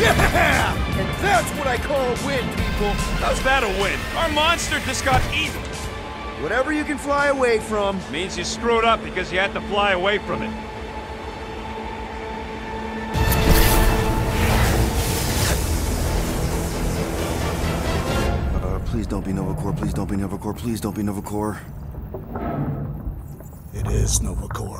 Yeah! And that's what I call a win, people. How's that a win? Our monster just got eaten. Whatever you can fly away from. Means you screwed up because you had to fly away from it. Uh, please don't be Nova Corps. Please don't be Nova Corps. Please don't be Nova Corps. It is Nova Corps.